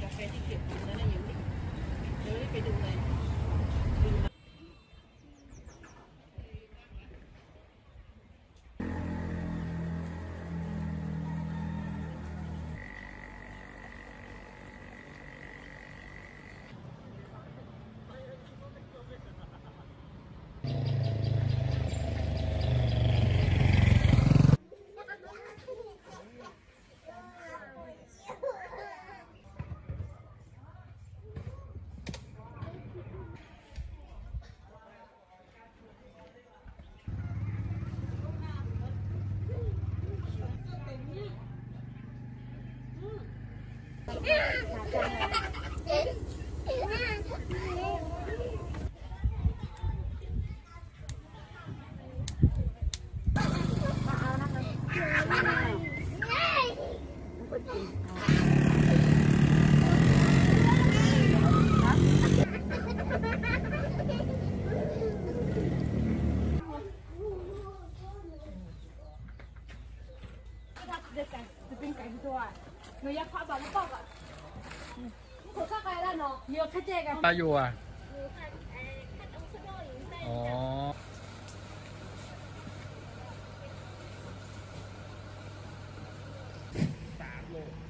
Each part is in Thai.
cà phê tiết kiệm mình nên là những đối với cái đường này. ม่ยังไม่ได้ไปดูเลยจะเป็นไก่ตัวหนูอยากพาบอกมาบอกอะถูกข้าไก่แล้วเนาะเยอะแค่เจ๊กันตาอยู่อะอ๋อเอ้ยพว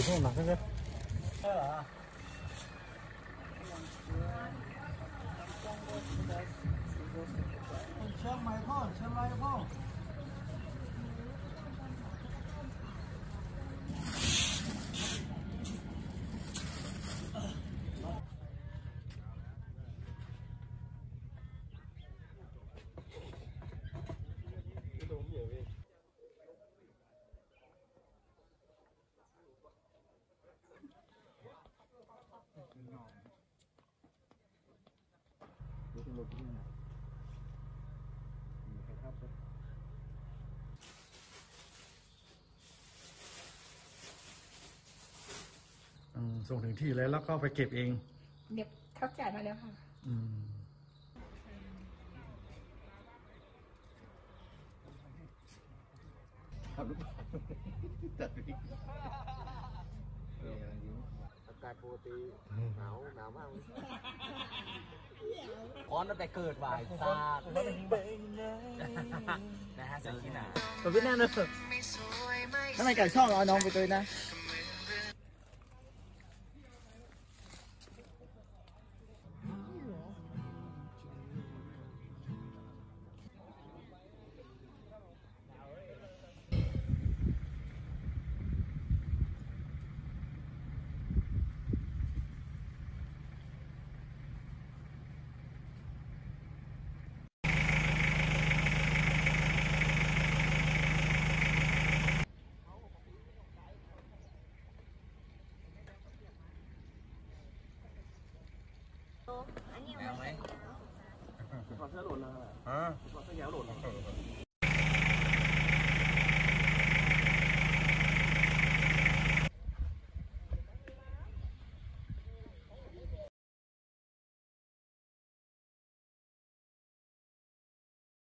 กหนักใช่ไหมใช่เหรออืมส่งถึงที่แล้วแล้วก็ไปเก็บเอง เดี๋ยวเขาจ่ายมาแล้วค่ะ อืมอากาศปกติหนาวหนาวมากร้ อนตั้งแต่เกิดบ่ายซานะฮะเสียงที่หนาตัวพี่แน่นเลยทำไมไก่ชอบเอาน้องไปตัวนะ แมวไหมขอเสื้อหล่นเลยฮะขอเสื้อยาวหล่น